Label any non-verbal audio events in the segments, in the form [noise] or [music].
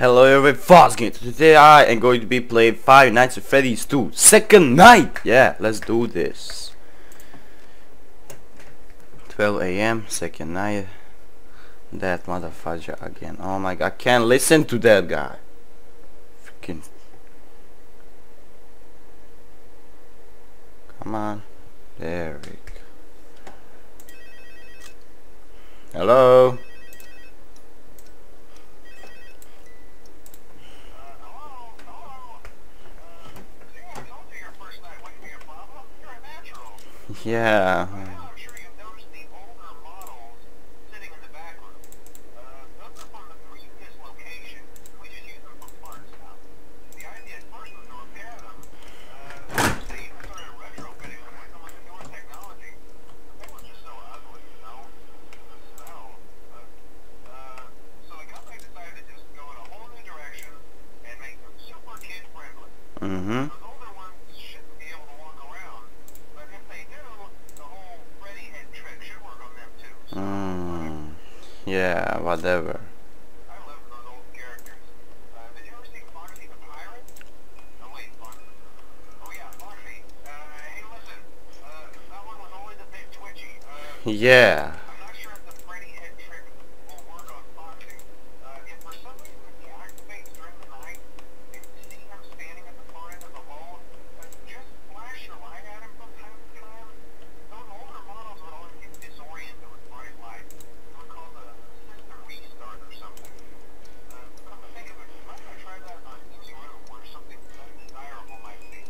Hello everybody, Fox Games. Today I am going to be playing Five Nights at Freddy's 2 Second night! Yeah, let's do this. 12 a.m. Second night. That motherfucker again. Oh my god, I can't listen to that guy. Freaking. Come on. There we go. Hello? Friendly. Mm-hmm. Those older ones shouldn't be able to walk around, but if they do, the whole Freddy head trick should work on them too. So Mm. Yeah, whatever. I love those old characters. Uh, did you ever see Foxy the Pirate? Oh wait, Foxy. whatever. yeah, Foxy. Uh, hey listen, uh, that one was always a bit twitchy. Uh, Yeah. I'm not sure if the Freddy head trick will work on Foxy. Uh, if for some reason he activates during the night and you see him standing at the far end of the hall, uh, just flash your light at him from time to time. Those older models would always get disoriented with bright light. It would cause a system restart or something. Uh, come to think of it, you might want to try that on easy room where something undesirable might be. Yeah. You might hold the plate for a few seconds. That glitch might carry over to the newer models too. One more thing. Don't forget the music box. I'll be honest, I never liked that focus thing. It's always thinking, and it can go anywhere. I don't think it's Freddy Mask will do it. So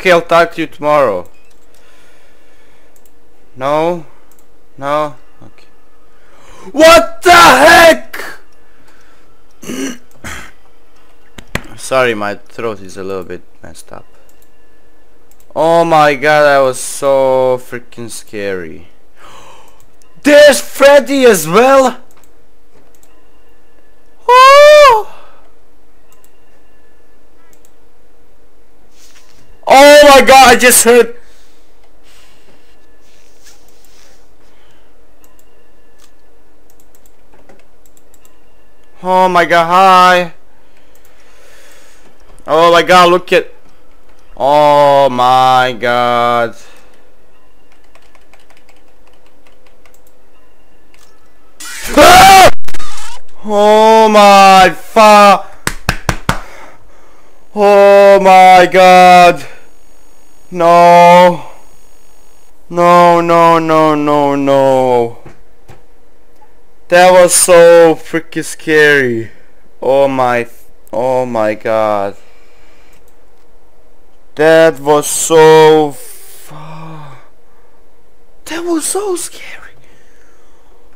Okay, I'll talk to you tomorrow. No? No? Okay. What the heck? [coughs] Sorry, my throat is a little bit messed up. Oh my god, that was so freaking scary. [gasps] There's Freddy as well! Oh! Oh my god, I just heard. Oh my god, hi. Oh my god, look at. Oh my god. Ah! Oh my fa. Oh my god. No. No, no, no, no, no. That was so freaking scary. Oh my, oh my god. That was so. That was so scary.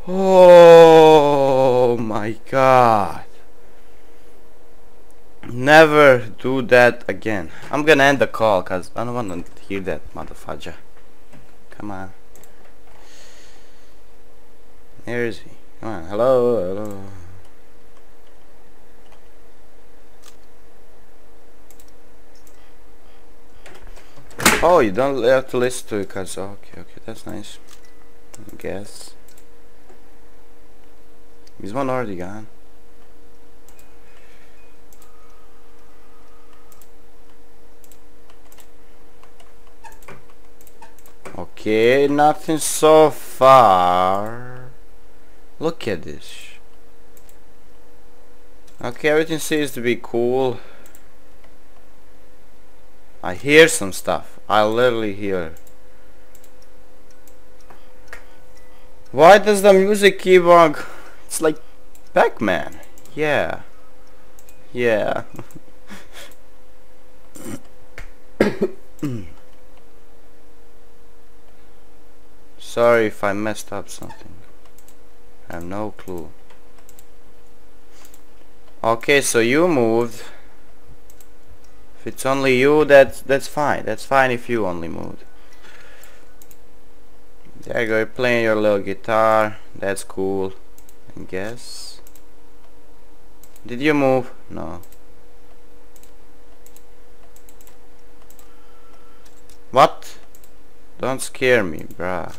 Oh my god. Never do that again. I'm gonna end the call cause I don't wanna hear that motherfucker. Come on. Where is he? Come on. Hello, hello. Oh, you don't have to listen to it cause okay, okay, that's nice. I guess. Is one already gone? Okay, nothing so far. Look at this. Okay, everything seems to be cool. I hear some stuff. I literally hear. Why does the music keep on? It's like Pac-Man. Yeah. Yeah. Sorry if I messed up something. I have no clue. Okay, so you moved. If it's only you, that's that's fine. That's fine if you only moved. There you go, you're playing your little guitar. That's cool. I guess. Did you move? No. What? Don't scare me, bruh.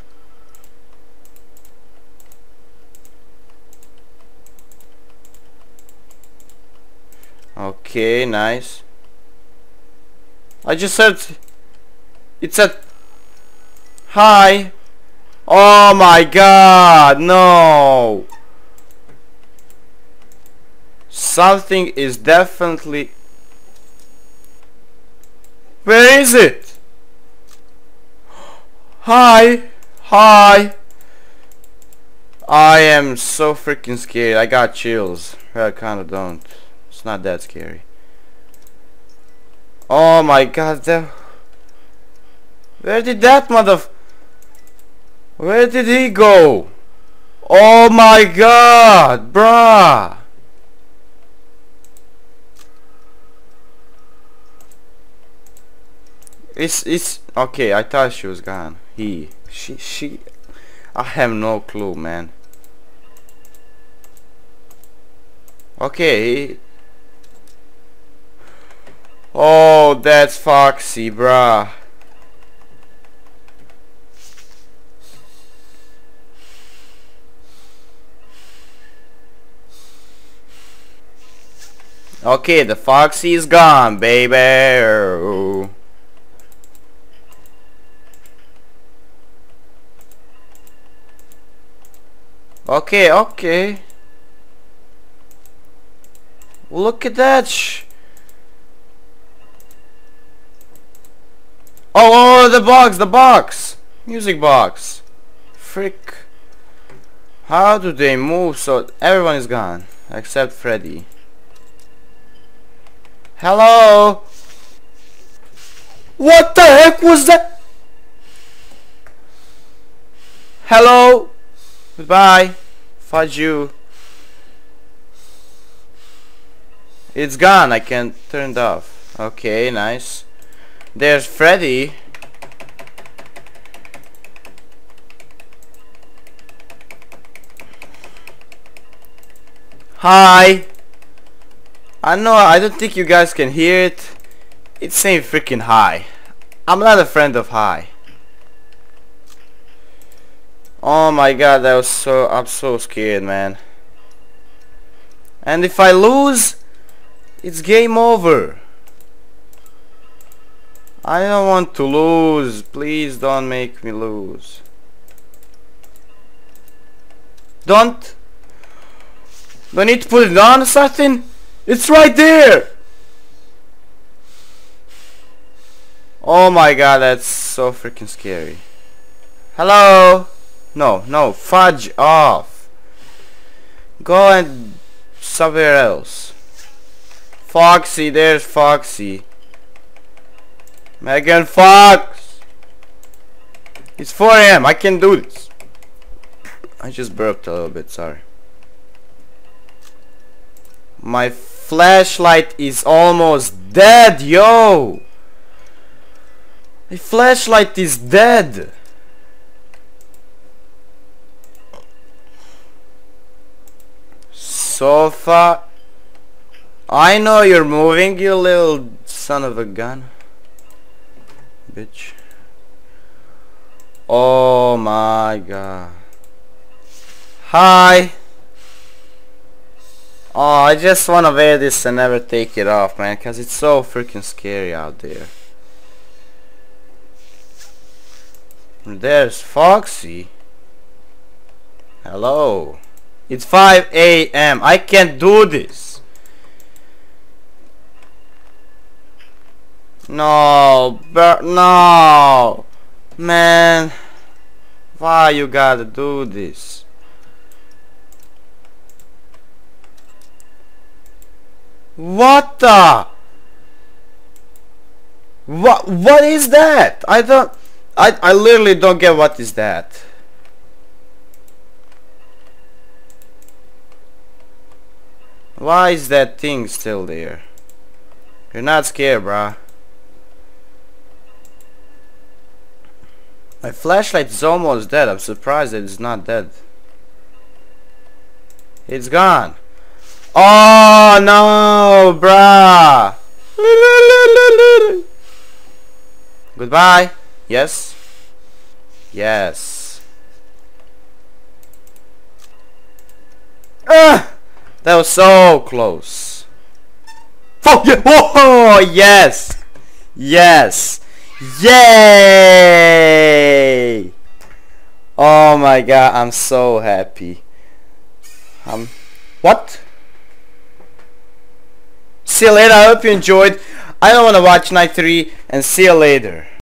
Okay, nice. I just said it said hi. Oh my god, no. Something is definitely Where is it? Hi. Hi. I am so freaking scared. I got chills. I kinda don't. Not that scary. Oh my god, Where did that mother Where did he go? Oh my god, bruh It's it's okay, I thought she was gone. He she she I have no clue man. Okay, Oh, that's Foxy, bruh. Okay, the Foxy is gone, baby. Okay, okay. Look at that. Oh, oh, oh, the box, the box! Music box. Frick. How do they move so everyone is gone except Freddy? Hello? What the heck was that? Hello? Goodbye. Fudge you. It's gone. I can turn it off. Okay, nice. There's Freddy. Hi. I know I don't think you guys can hear it. It's saying freaking hi. I'm not a friend of hi. Oh my god, that was so I'm so scared, man. And if I lose, it's game over. I don't want to lose. Please don't make me lose. Don't. Do I need to put it on or something? It's right there. Oh my god, that's so freaking scary. Hello? No, no, fudge off. Go and somewhere else. Foxy, there's Foxy. Megan Fox! It's 4 a.m. I can do this. I just burped a little bit, sorry. My flashlight is almost dead, yo! My flashlight is dead! Sofa. I know you're moving, you little son of a gun bitch. Oh my god. Hi. Oh, I just wanna wear this and never take it off, man, cause it's so freaking scary out there. There's Foxy. Hello. It's 5 a.m. I can't do this. No, but no, man. Why you gotta do this? What the? What? What is that? I don't. I I literally don't get what is that. Why is that thing still there? You're not scared, bruh. My flashlight is almost dead. I'm surprised that it's not dead. It's gone. Oh no, bruh. Goodbye. Yes. Yes. Ah! That was so close. Oh, yeah. oh yes. Yes. Yay! Oh my god, I'm so happy. Um, what? See you later, I hope you enjoyed. I don't want to watch night 3 and see you later.